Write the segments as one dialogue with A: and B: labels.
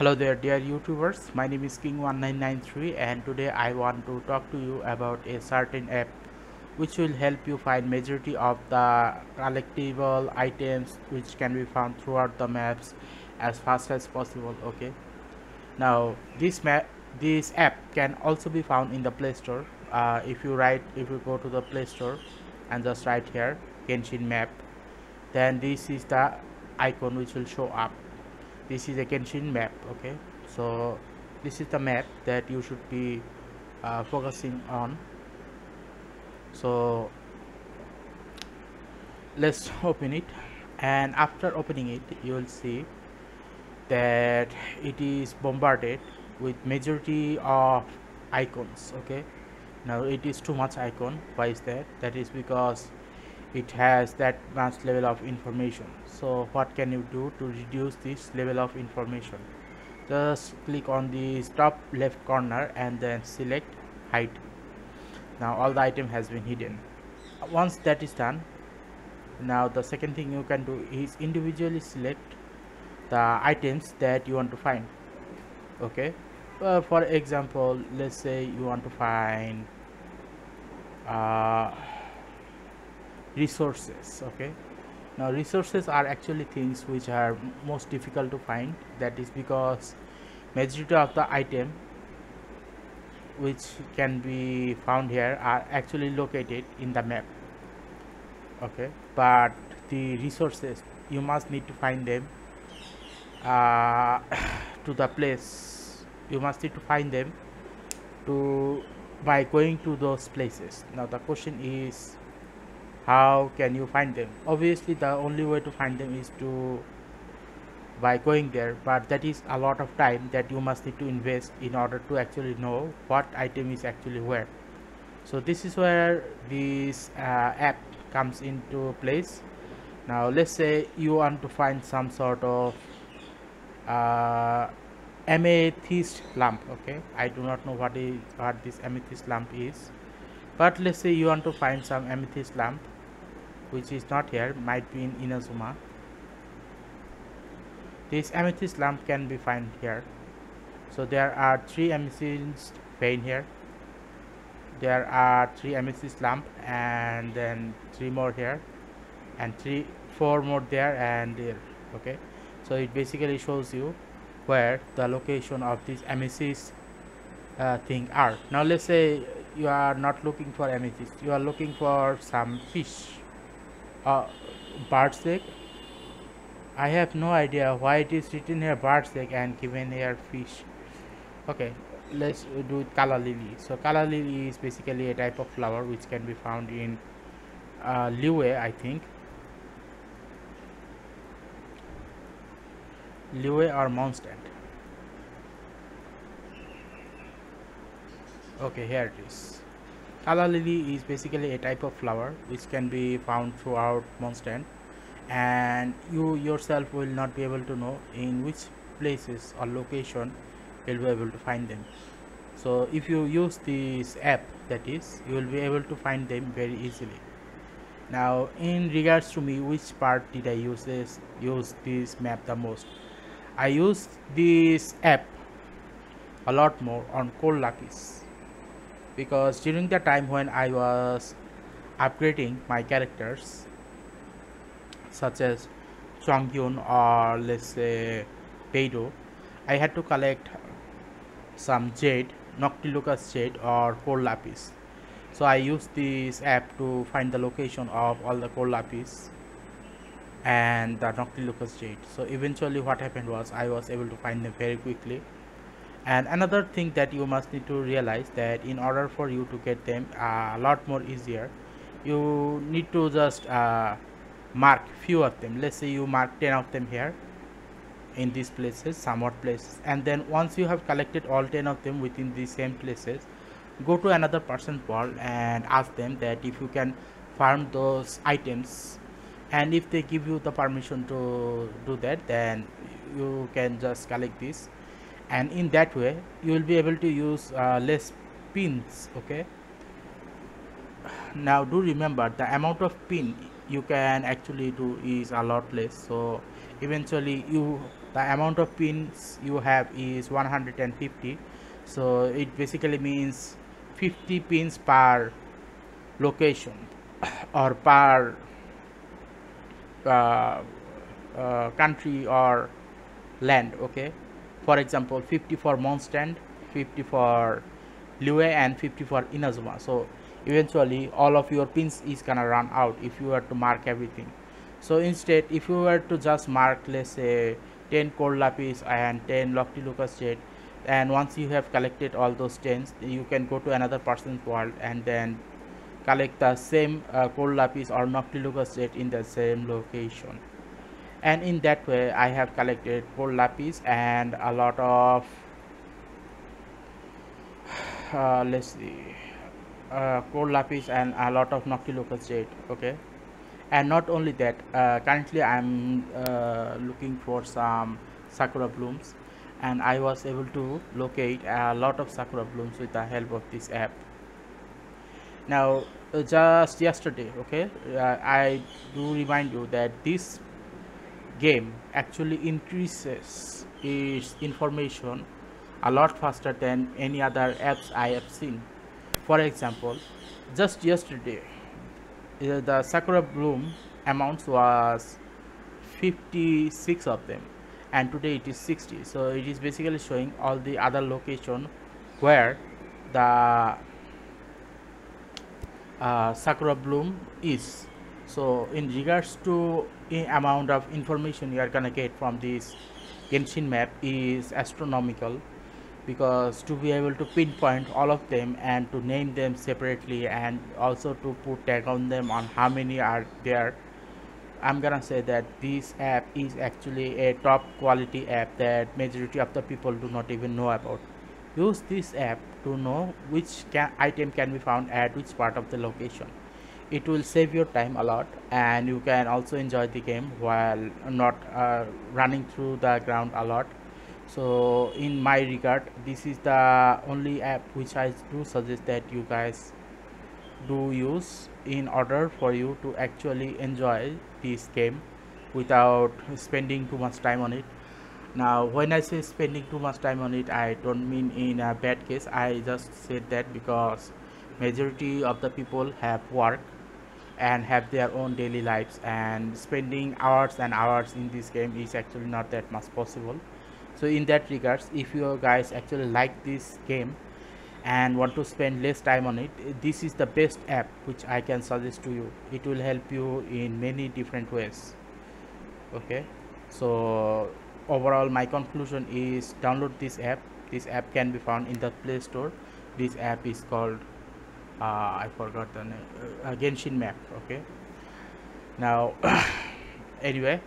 A: hello there dear youtubers. My name is king1993 and today i want to talk to you about a certain app which will help you find majority of the collectible items which can be found throughout the maps as fast as possible okay? Now this map this app can also be found in the play store. Uh, if you write if you go to the play store and just write here genshin map then this is the icon which will show up this is a Genshin map okay? So this is the map that you should be uh, focusing on. So let's open it. And after opening it you will see that it is bombarded with majority of icons okay? Now it is too much icon. Why is that? That is because it has that much level of information. So what can you do to reduce this level of information? Just click on the top left corner and then select hide. Now all the item has been hidden. Once that is done now the second thing you can do is individually select the items that you want to find. Okay? Uh, for example let's say you want to find uh, resources okay? Now resources are actually things which are most difficult to find. That is because majority of the item which can be found here are actually located in the map okay? But the resources you must need to find them uh, to the place. You must need to find them to by going to those places. Now the question is how can you find them? Obviously the only way to find them is to by going there but that is a lot of time that you must need to invest in order to actually know what item is actually where. So this is where this uh, app comes into place. Now let's say you want to find some sort of uh, amethyst lump okay? I do not know what is what this amethyst lump is. But let's say you want to find some amethyst lump which is not here might be in Inazuma. This amethyst lump can be found here. So there are three amethyst vein here. There are three amethyst lump and then three more here and three four more there and there okay? So it basically shows you where the location of these amethyst uh, thing are. Now let's say you are not looking for amethyst you are looking for some fish uh, bird's egg? I have no idea why it is written here bird's egg and given here fish. Okay let's do calla lily. So calla lily is basically a type of flower which can be found in uh, Liyue I think. Liyue or Mondstadt okay here it is Calla lily is basically a type of flower which can be found throughout Mondstadt and you yourself will not be able to know in which places or location you'll be able to find them. So if you use this app that is you will be able to find them very easily. Now in regards to me which part did I use this use this map the most? I used this app a lot more on Cor Lapis because during the time when I was upgrading my characters such as Chongyun or let's say Beidou I had to collect some jade Noctilucous jade or Cor Lapis. So I used this app to find the location of all the Cor Lapis and the Noctilucous jade. So eventually what happened was I was able to find them very quickly and another thing that you must need to realize that in order for you to get them uh, a lot more easier you need to just uh, mark few of them. Let's say you mark 10 of them here in these places some somewhat places. And then once you have collected all 10 of them within the same places go to another person's world and ask them that if you can farm those items. And if they give you the permission to do that then you can just collect this and in that way you will be able to use uh, less pins okay? Now do remember the amount of pin you can actually do is a lot less. So eventually you the amount of pins you have is 150 so it basically means 50 pins per location or per uh, uh, country or land okay for example 50 for Mondstadt 50 for Liyue and 50 for Inazuma. So eventually all of your pins is gonna run out if you were to mark everything. So instead if you were to just mark let's say 10 cor lapis and 10 Noctilucous Jade and once you have collected all those 10s you can go to another person's world and then collect the same uh, cor lapis or Noctilucous Jade in the same location and in that way I have collected cor lapis and a lot of uh, let's see uh, cor lapis and a lot of Noctilucous Jade okay? And not only that uh, currently i'm uh, looking for some sakura blooms. And i was able to locate a lot of sakura blooms with the help of this app. Now uh, just yesterday okay uh, i do remind you that this game actually increases its information a lot faster than any other apps i have seen. For example just yesterday the sakura bloom amounts was 56 of them and today it is 60 so it is basically showing all the other location where the uh, sakura bloom is so in regards to the amount of information you are gonna get from this Genshin map is astronomical because to be able to pinpoint all of them and to name them separately and also to put tag on them on how many are there I'm gonna say that this app is actually a top quality app that majority of the people do not even know about. Use this app to know which can, item can be found at which part of the location it will save your time a lot and you can also enjoy the game while not uh, running through the ground a lot. So in my regard this is the only app which i do suggest that you guys do use in order for you to actually enjoy this game without spending too much time on it. Now when i say spending too much time on it i don't mean in a bad case. I just said that because majority of the people have work and have their own daily lives. And spending hours and hours in this game is actually not that much possible. So in that regards if you guys actually like this game and want to spend less time on it this is the best app which i can suggest to you. It will help you in many different ways. Okay? So overall my conclusion is download this app. This app can be found in the play store. This app is called uh, i forgot the name. Uh, genshin map okay? Now anyway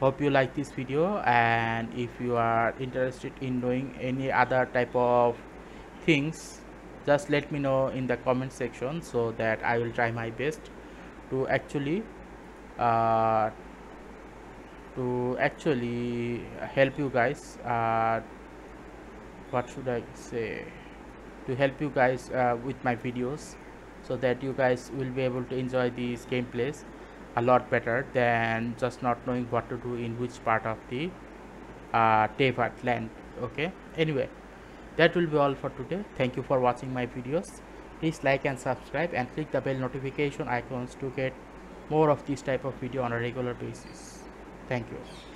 A: hope you like this video and if you are interested in doing any other type of things just let me know in the comment section so that I will try my best to actually uh, to actually help you guys. Uh, what should I say to help you guys uh, with my videos so that you guys will be able to enjoy these gameplays a lot better than just not knowing what to do in which part of the uh, Teyvat land okay? Anyway that will be all for today. Thank you for watching my videos. Please like and subscribe and click the bell notification icons to get more of this type of video on a regular basis. Thank you